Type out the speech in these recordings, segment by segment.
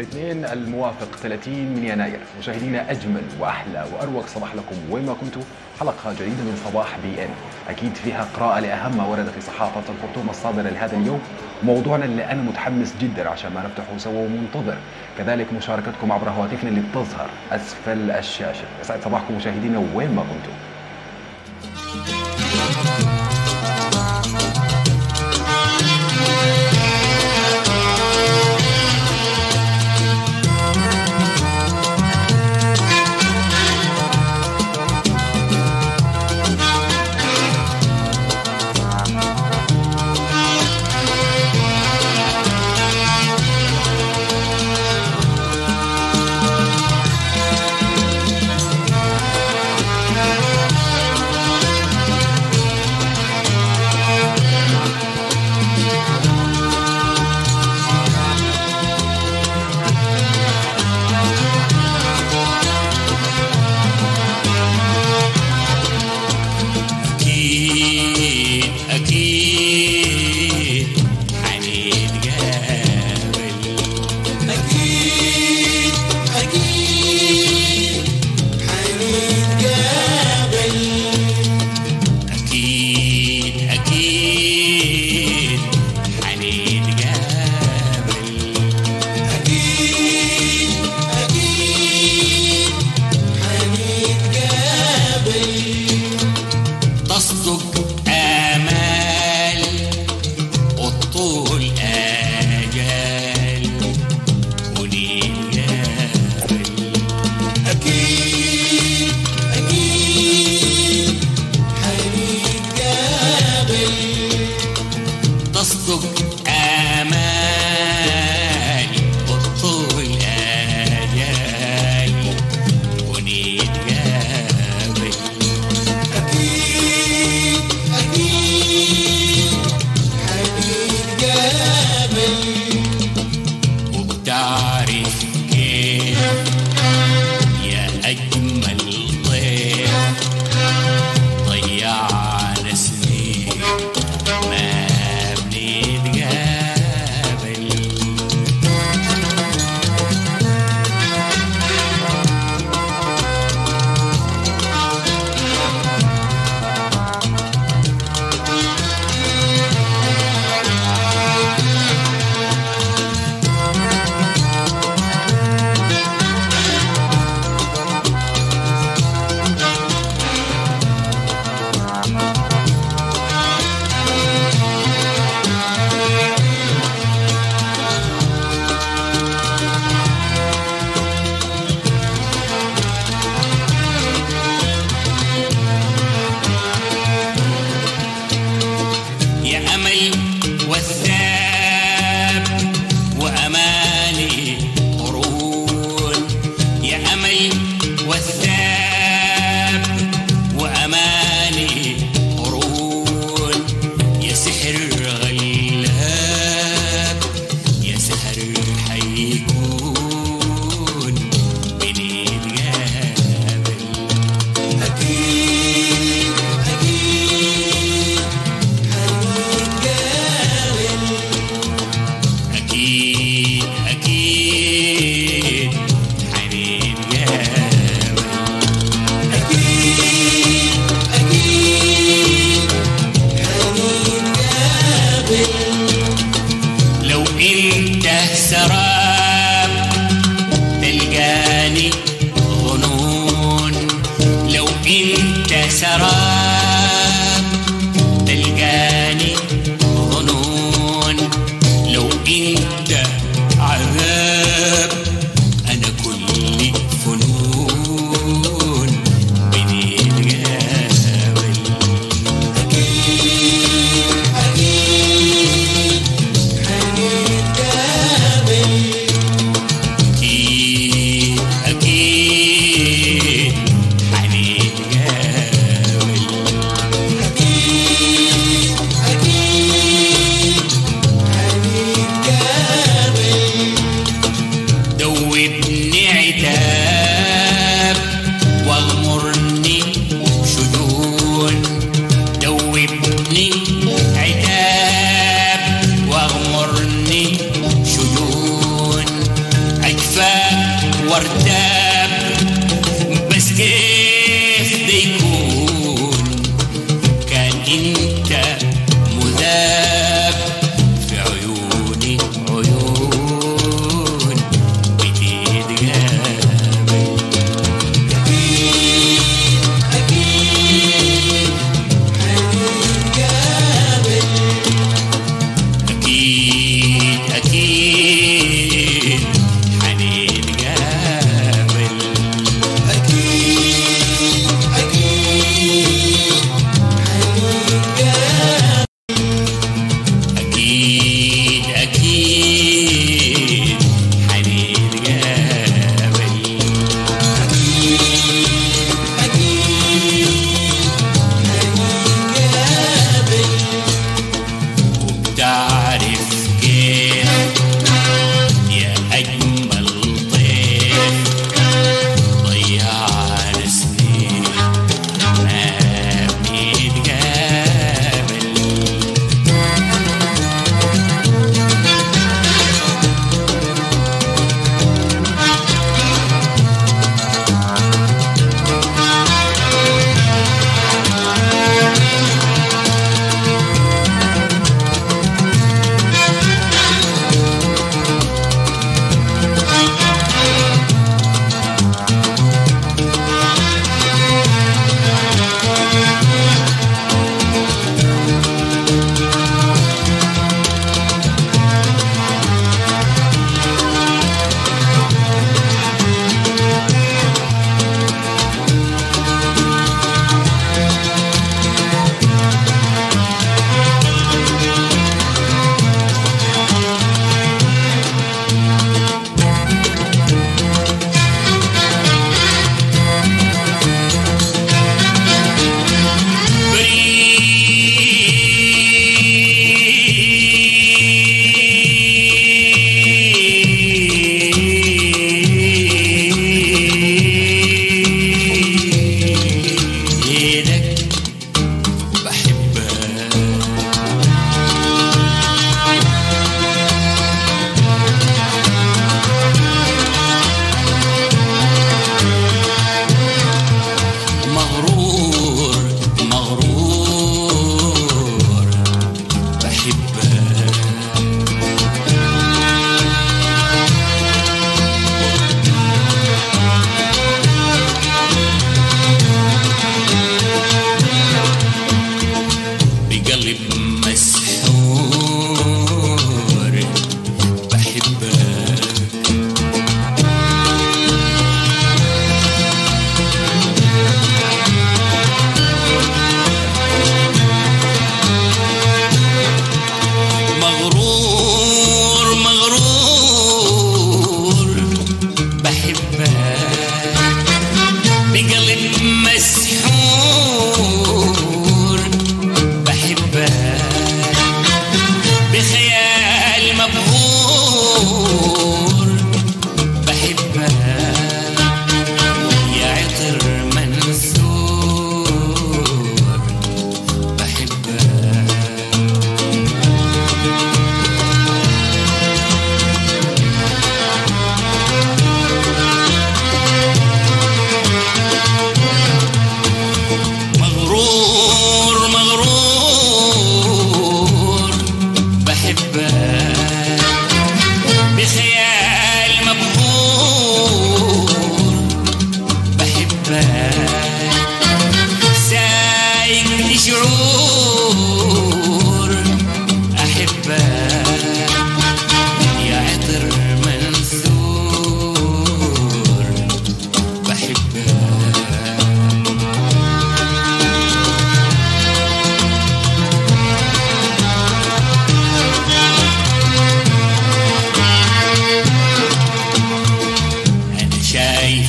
الاثنين الموافق 30 من يناير. مشاهدينا أجمل وأحلى وأروق صباح لكم وين ما كنتوا. حلقة جديدة من صباح بي إن. أكيد فيها قراءة لأهم ما ورد في صحافة الخرطوم الصادرة لهذا اليوم. موضوعنا اللي أنا متحمس جدا عشان ما نفتحه سوا ومنتظر. كذلك مشاركتكم عبر هواتفنا اللي بتظهر أسفل الشاشة. يسعد صباحكم مشاهدينا وين ما كنتوا. دوبني عتاب واغمرني شجون. دوبني عتاب واغمرني شجون. وارتاب بس كيف ده يكون كان انت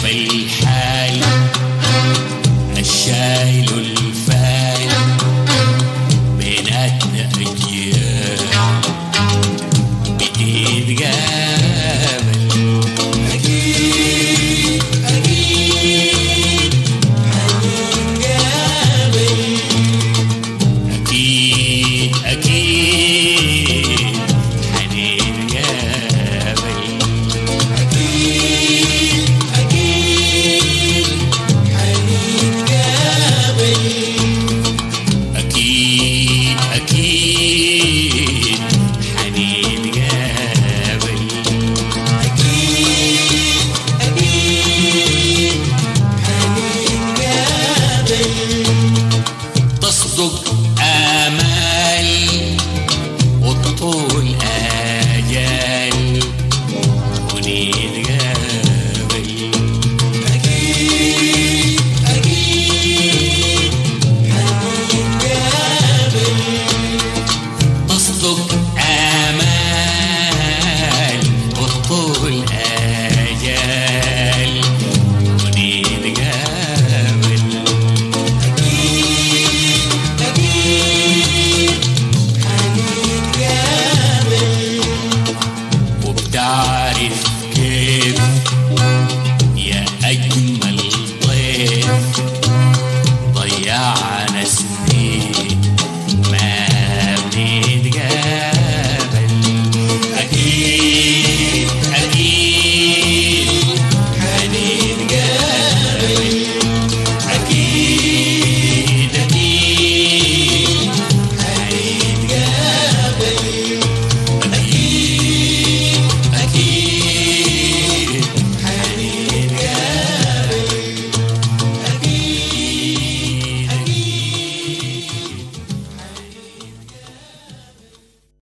people